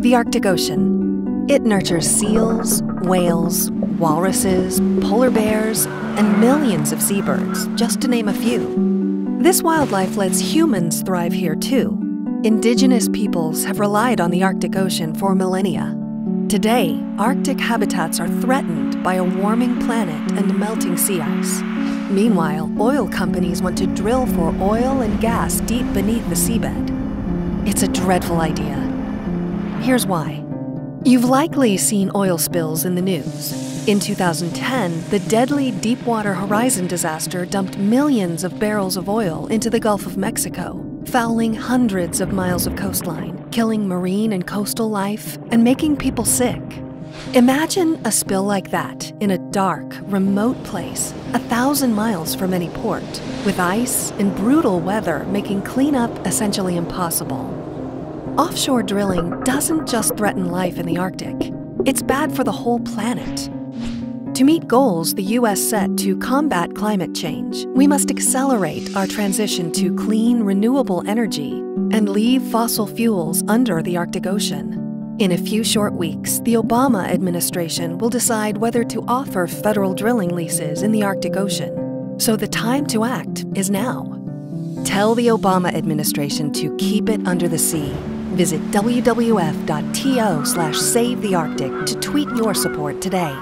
The Arctic Ocean. It nurtures seals, whales, walruses, polar bears, and millions of seabirds, just to name a few. This wildlife lets humans thrive here too. Indigenous peoples have relied on the Arctic Ocean for millennia. Today, Arctic habitats are threatened by a warming planet and melting sea ice. Meanwhile, oil companies want to drill for oil and gas deep beneath the seabed. It's a dreadful idea. Here's why. You've likely seen oil spills in the news. In 2010, the deadly Deepwater Horizon disaster dumped millions of barrels of oil into the Gulf of Mexico, fouling hundreds of miles of coastline, killing marine and coastal life, and making people sick. Imagine a spill like that in a dark, remote place, a thousand miles from any port, with ice and brutal weather making cleanup essentially impossible. Offshore drilling doesn't just threaten life in the Arctic, it's bad for the whole planet. To meet goals the US set to combat climate change, we must accelerate our transition to clean, renewable energy and leave fossil fuels under the Arctic Ocean. In a few short weeks, the Obama administration will decide whether to offer federal drilling leases in the Arctic Ocean. So the time to act is now. Tell the Obama administration to keep it under the sea. Visit wwf.to slash save the Arctic to tweet your support today.